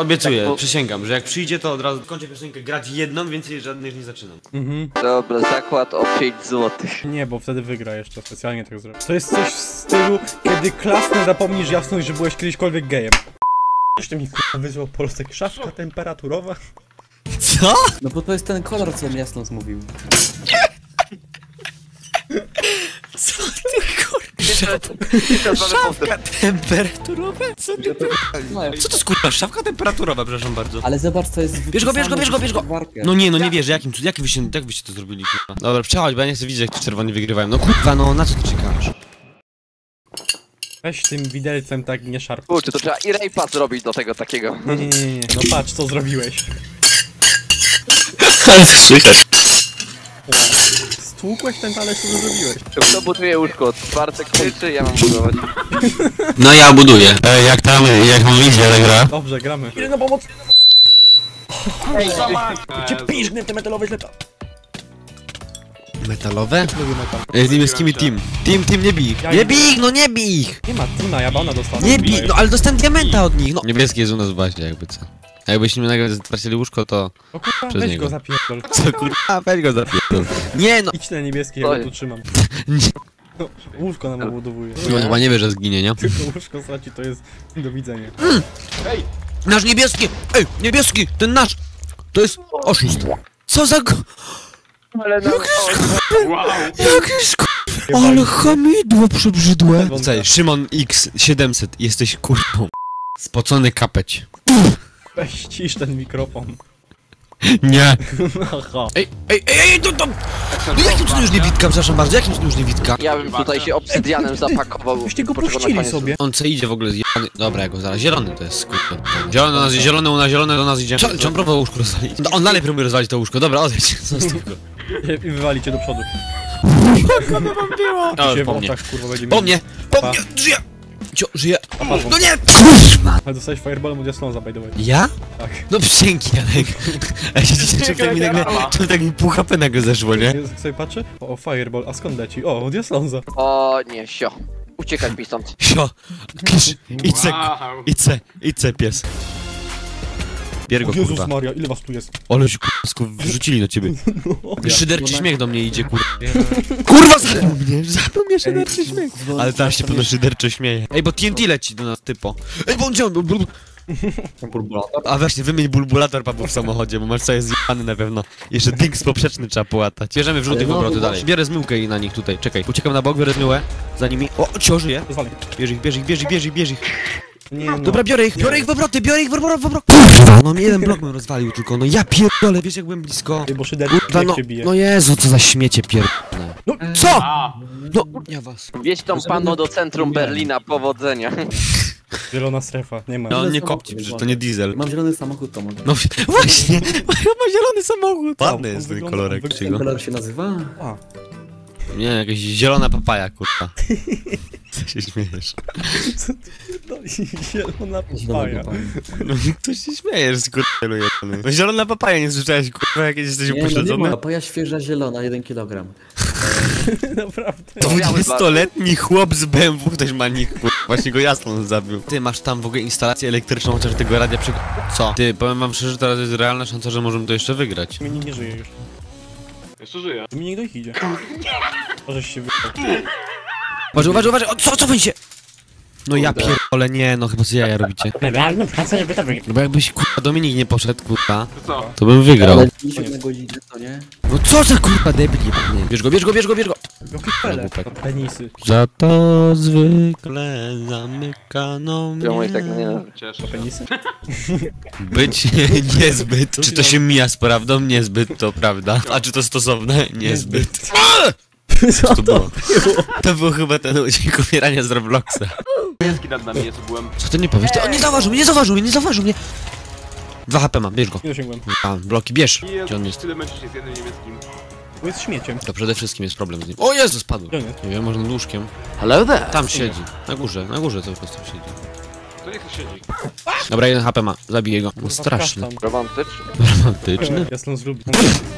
Obiecuję, Tak, bo- przysięgam, że jak przyjdzie, to od razu kończę piosenkę grać jedną, więcej żadnych nie zaczynam. Mhm. Dobra, zakład o 5 zł. Nie, bo wtedy wygra jeszcze, specjalnie tak zrobię. To jest coś w stylu, kiedy klasny zapomnisz jasność, że byłeś kiedyśkolwiek gejem. Jeszcze mi k***a wyzwał po prostu szafka temperaturowa. Co? No bo to jest ten kolor, co Jasnos mówił. Co ty Szafka temperaturowa? Co ty Co to jest kurwa? Szafka temperaturowa, przepraszam bardzo. ale zobacz, co jest Bierz go, bierz go, bierz go, bierz go! No nie, no nie wierzę, jakim, jak byście, jak byście to zrobili, kurwa? Dobra, przechodź, bo ja nie chcę widzieć, jak ci czerwoni wygrywają. No kurwa, no na co ty czekasz? Weź tym widelcem tak nie szarp. Kurczę, to trzeba i rape'a zrobić do tego takiego. Nie, nie, nie, nie, no patrz co zrobiłeś. Ale słychać. Stłukłeś ten talerz, co zrobiłeś. Kto buduje łóżko? Bartek krzyczy, ja mam budować. No ja buduję. E, jak tam, jak wam idzie ta gra? Dobrze, gramy. Idę na pomoc! Cię piszgnie te metalowe źle. Metalowe? Lubię metal. Z niebieskimi team. Team, team, nie bij ich. Ja Nie bij ich, no nie bij ich! Nie ma Tina, ja bana dostanę. Nie bij, no ale dostałem diamenta od nich, no. Niebieski jest u nas w bazie, jakby co. A Jakbyśmy nagle stracili łóżko, to... O kurwa, Przez weź niego. go zapierdol. Co kurwa, weź go zapierdol. Nie no! Idź na niebieski, ja go tu trzymam. Nie. No, łóżko nam obudowuje. No chyba nie wie, że zginie, nie? Tylko łóżko straci, to jest do widzenia. Nasz niebieski! Ej, niebieski! Ten nasz! To jest oszust. Co za go... Ale no, Jakieś kurwa... Ale hamidło przebrzydłe. Wątka. Słuchaj, Szymon X700, jesteś kurwą. Spocony kapeć. Weź ścisz ten mikrofon. Nie. Ej, ej, ej, ej, to, to... No jakim cudem już nie witka, przepraszam bardzo, jakim cudem już nie witka? ja bym tutaj się obsydianem zapakował. Byście go na puścili sobie. On co idzie w ogóle zjebany... Dobra, ja go zaraz... Zielony to jest, kurwa. Zielony do nas, zielony u nas, zielony do nas idzie. Czy, czy on próbował łóżko rozwalić? No, on dalej próbuje rozwalić to łóżko, dobra, odejdź. Zostaw go. I wywali cię do przodu. O, Cię w po mnie. oczach, kurwa, będzie Po mnie! Po mnie! Żyję! Cio, żyję! No nie! Ale dostałeś fireballem od Jasnąza, by the way. Ja? Tak. No dzięki, Janek. Ja się że tak mi nagle... Tak mi pół HP nagle zeszło, nie? Ja sobie patrzę, o, fireball, a skąd leci? O, od Jasnąza. O nie, sio. Uciekać mi stąd. Sio! Kisz! Idź se, idź se, idź se, pies. Bier O go, Jezus kurwa. Maria, ile was tu jest? Ale się kurwa wrzucili do ciebie. Szyderczy no śmiech do mnie idzie, kurwa. Kurwa, zabił mnie, zabił mnie szyderczy śmiech. Ale teraz się pewno szyderczo śmieje. Ej, bo TNT leci do nas, typo. Ej, bo on działa, A właśnie, wymień bulbulator papu w samochodzie, bo masz co jest zjebany na pewno. Jeszcze dings poprzeczny trzeba połatać. Bierzemy wrzuty no, obroty no dalej. Biorę zmyłkę i na nich tutaj, czekaj. Uciekam na bok, biorę zmyłę. Za nimi. O, cio, żyje. Bierz ich, bierz ich, bierz ich, bierz ich, bierz ich. Nie no. Dobra, biorę ich, biorę ich w obroty, biorę ich w obroty, w obroty. Kurwa, no mi jeden blok bym rozwalił tylko, no ja pierdolę, wiesz jak byłem blisko. Ty, bo szyder Kurwa, no, no Jezu, co za śmiecie pierdolone. No, Co? No, ja was. Wieź tą panno do centrum Berlina, powodzenia. Zielona strefa, nie ma. No nie kopci, przecież to nie diesel. Mam zielony samochód, to mogę. No właśnie, mam zielony samochód. Ładny on jest ten kolorek, wygląda- czy go? kolor się nazywa? A, Nie, jakaś zielona papaja, kurwa. Co się śmiejesz? co ty pierdoli? Zielona papaja. No, co się śmiejesz, kurwa, jebany. No zielona papaja, nie słyszałeś, kurwa, jakieś jesteś Nie, no nie papaja świeża zielona, 1 kg. Naprawdę. Dwudziestoletni chłop z BMW, ktoś ma nick, kurwa, właśnie go jasno zabił. Ty masz tam w ogóle instalację elektryczną, chociaż tego radia przy... Co? Ty, powiem wam szczerze, teraz jest realna szansa, że możemy to jeszcze wygrać. Dominik nie żyje już. Jeszcze żyję. Dominik do ich idzie. Możeś się wyjechać. Uważaj, uważaj, uważaj, o, co, cofaj się! No ja pierdolę, nie, no chyba co jaja robicie. Realną pracę, żeby to wygrać. No bo jakbyś, kurwa, Dominik nie poszedł, kurwa, To co? to bym wygrał. Ale 50 na godzinę, to nie? No co za kurwa debil jebany. Bierz go, bierz go, bierz go, bierz go! Penisy. Za to zwykle zamykano Ja mówię mnie. tak, no nie. Cieszę się. penisy? Być niezbyt. Czy to się mija z prawdą? Niezbyt, to prawda. A czy to stosowne? Niezbyt. Co To było. To był chyba ten odcinek umierania z Robloxa. Pieski nad nami jest, byłem. Co ty nie powiesz? Ty, on nie zauważył mnie, nie zauważył mnie, nie zauważył mnie! 2 HP mam, bierz go. Nie dosięgłem. A, bloki, bierz. I Gdzie on jest tyle mężczyzn z jednym niebieskim. Bo jest śmieciem. To przede wszystkim jest problem z nim. O Jezu, spadł. Gdzie on jest? Nie wiem, może nad łóżkiem. Hello there. Tam siedzi. Na górze, na górze cały czas tam siedzi. To niech to siedzi. Dobra, jeden HP ma, zabiję go. No straszny. Romantyczny. Romantyczny. Jasno zrób.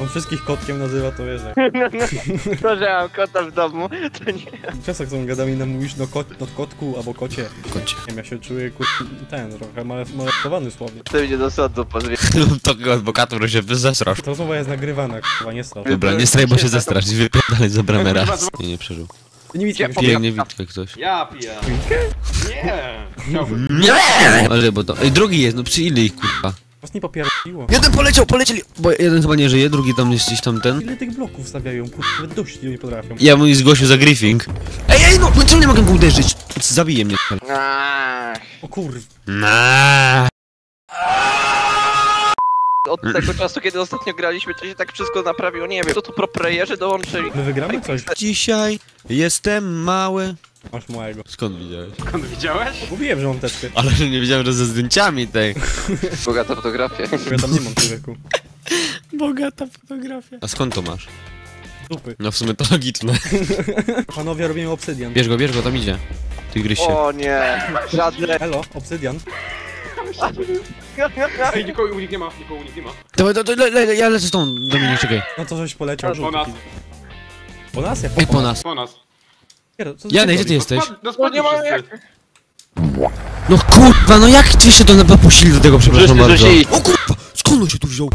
On wszystkich kotkiem nazywa, to wiesz. jak. To, że ja mam kota w domu, to nie. Z tą gadami nam mówisz no, kot, no kotku albo kocie. Kocie. Nie wiem, ja się czuję kur... ten, trochę molestowany słownie. To mnie do sądu pozwie. To go adwokator się zesrasz. Ta rozmowa jest nagrywana, kurwa, nie strasz. Dobra, nie straj, bo się zestrasz wypierdalaj za bramę raz. Nie, nie przeżył. Nie widzę, jak Pięknie bitwę ktoś. Ja piję. Nie! Chciałbym. Nie! Ale bo to... Ej, drugi jest, no przy ile ich kurwa? was nie popierdoliło. Jeden poleciał, polecieli! Bo jeden chyba nie żyje, drugi tam jest gdzieś tam ten. Ile tych bloków stawiają, kurwa, nawet dość nie potrafią. Ja mu zgłosił za griefing. Ej, ej, no, czemu nie mogę go uderzyć? Zabije mnie. Ach, O kurwa. Nah. Od tego czasu, kiedy ostatnio graliśmy, to się tak wszystko naprawiło. Nie wiem, co tu pro playerzy dołączyli. My wygramy coś? Dzisiaj jestem mały. Masz małego. Skąd widziałeś? Skąd widziałeś? Mówiłem, że mam teczkę. Ale że nie wiedziałem, że ze zdjęciami tej. Bogata fotografia. Ja tam nie mam człowieku. Bogata fotografia. A skąd to masz? Dupy. No w sumie to logiczne. Panowie, robimy obsydian. Bierz go, bierz go, tam idzie. Ty gryź się. O nie, żadne. Elo, obsydian. Ej, nikogo u nich nie ma, nikogo u nich nie ma. Dawaj, to, to, le, le, ja lecę z tą, Dominik, czekaj. No to żeś poleciał. Po nas, Po nas? Jak Ej, po nas. po nas. Janek, gdzie ty jesteś? No spadli wszyscy. No kurwa, no jak ty się to napuścili do tego, przepraszam bardzo. O kurwa, skąd on się tu wziął?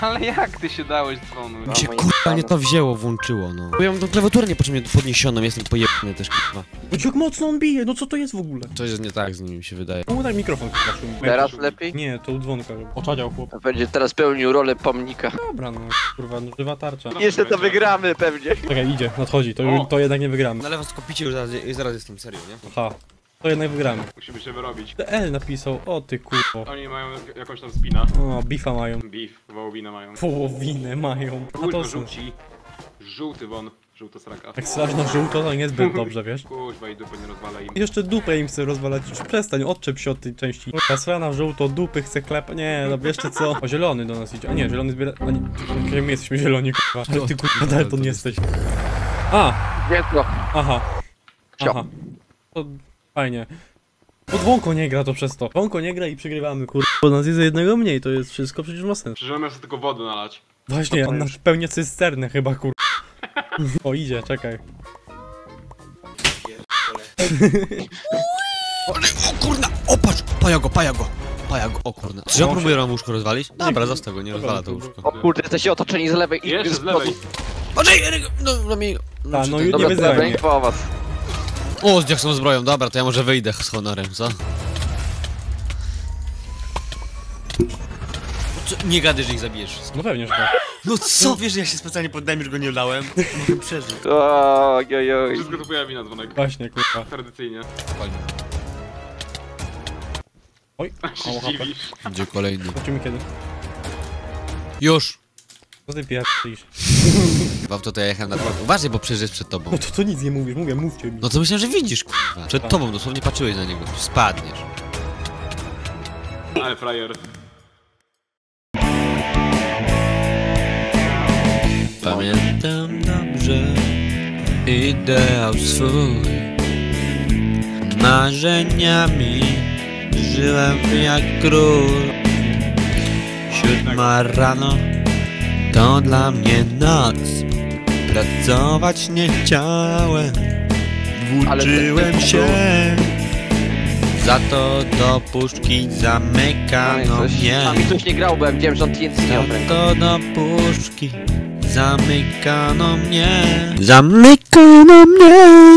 Ale jak ty się dałeś dzwonu? Mi się kurwa nie to wzięło, włączyło, no. Bo ja mam tą klawiaturę niepotrzebnie podniesioną, jestem pojebany też, kurwa. No jak mocno on bije, no co to jest w ogóle? Coś jest nie tak z nim, mi się wydaje. Mu daj mikrofon szumi. Teraz lepiej? Nie, to u dzwonka. Oczadział chłop. Będzie teraz pełnił rolę pomnika. Dobra, no kurwa, no żywa tarcza. Jeszcze to wygramy pewnie. Czekaj, idzie, nadchodzi, to, to jednak nie wygramy. Na lewo skopicie już zaraz, zaraz jestem, serio, nie? Aha, to jednak wygramy. Musimy się wyrobić. L napisał, o ty kurwo. Oni mają jakąś tam spina. O, bifa mają. Beef, wołowinę mają. Połowinę mają. A Kurwa, to są. żółci. Żółty won. Żółto sraka. Jak straż na żółto, to niezbyt dobrze, wiesz? Kuźwa i dupy nie rozwala im. Jeszcze dupę im chce rozwalać, już przestań, odczep się od tej części. Kurwa, srana w żółto, dupy chce klep... Nie, no wiesz czy co? O, zielony do nas idzie. A nie, zielony zbiera... A nie, czekaj, my jesteśmy zieloni, kurwa. Ale ty kurwa Dalton jesteś. A, Świetło. aha, aha. To fajnie. Pod wąko nie gra to przez to. Wąko nie gra i przegrywamy, kurwa. Bo nas jest jednego mniej, to jest wszystko przecież ma sens. Przecież sobie tylko wodę nalać. Właśnie, on nas pełnia cysternę chyba, kurwa. O, idzie, czekaj. O, o kurna, o patrz, paja go, paja go. Paja go, o kurna. Czy ja No, próbuję nam łóżko rozwalić? Dobra, zostaw go, nie rozwala to łóżko. O kurde, jesteście otoczeni z lewej i Jeszcze z lewej. Eryk, no, no mi... No, A, czy no ten- i- Dobra, Nie dobra, wyzwanie. O, z jaką zbroją, dobra, to ja może wyjdę z honorem, co? Co? Nie gadaj, że ich zabijesz. No pewnie, że tak. No co, wiesz, że ja się specjalnie poddałem, że go nie lałem? Mogę przeżyć. Oj, oj, oj. Wszystko to pojawi na dzwonek. Właśnie, kurwa. Tradycyjnie. Oj, się mało HP. Gdzie kolejny? Zobaczymy kiedy. Już! Co ty pierdolisz? W auto to ja jechałem na dwa. Uważaj, bo przecież jest przed tobą. No to, to nic nie mówisz, mówię, mówcie mi. No to myślałem, że widzisz, kurwa. Przed tobą, dosłownie patrzyłeś na niego. Spadniesz. Ale frajer. Pamiętam dobrze ideał swój Marzeniami żyłem jak król Siódma rano to dla mnie noc Pracować nie chciałem. Ale Włóczyłem ten- się. Za to do puszki zamykano coś, mnie. a mi coś nie grał, bo ja widziałem, że on TNT w ręku. to do puszki Zamykano mnie. Zamykano mnie